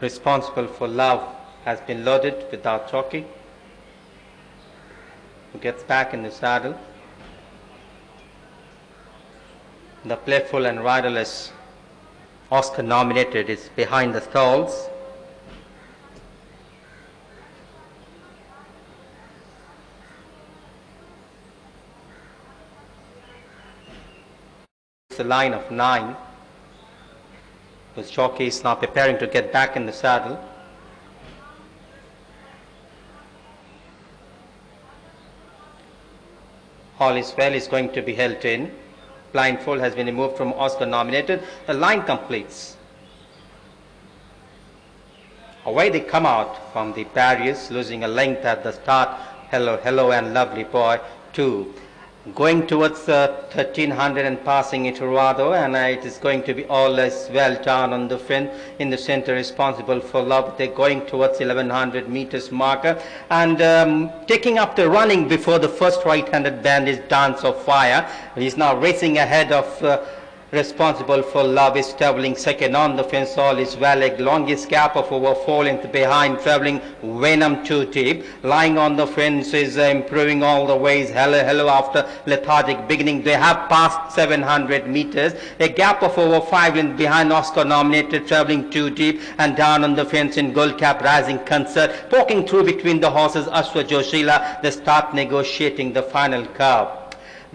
responsible for love has been loaded with our jockey who gets back in the saddle. The playful and riderless Oscar nominated is behind the stalls. It's a line of nine. The jockey is now preparing to get back in the saddle. All is well is going to be held in. Blindfold has been removed from Oscar nominated. The line completes. Away they come out from the barriers, losing a length at the start. Hello, hello, and lovely boy, two. Going towards uh, 1300 and passing into Ruado, and uh, it is going to be all as well down on the front in the center, responsible for love. They're going towards 1100 meters marker and um, taking up the running before the first right-handed band is Dance of Fire. He's now racing ahead of. Uh, responsible for love is traveling second on the fence all is well. valid longest gap of over four length behind traveling venom too deep lying on the fence is uh, improving all the ways. Hello hello after lethargic beginning they have passed 700 meters. A gap of over five length behind oscar nominated traveling too deep and down on the fence in gold cap rising concert poking through between the horses ashwa joshila they start negotiating the final curve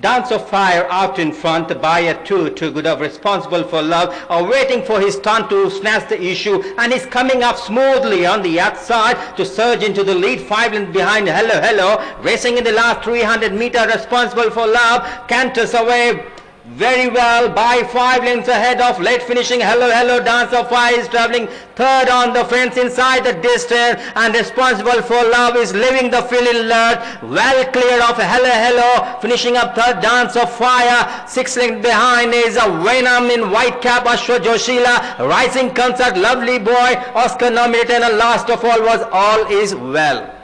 Dance of Fire out in front by a two, too good of responsible for love, are waiting for his turn to snatch the issue and is coming up smoothly on the outside to surge into the lead, five lengths behind. Hello Hello, racing in the last 300 meter responsible for love, canters away very well by five lengths ahead of late finishing Hello Hello Dance of Fire is traveling third on the fence inside the distance and responsible for love is leaving the field alert well clear of Hello Hello finishing up third Dance of Fire. Six lengths behind is a Venom in white cap Ashwa Joshila. Rising concert lovely boy. Oscar nominated and last of all was all is well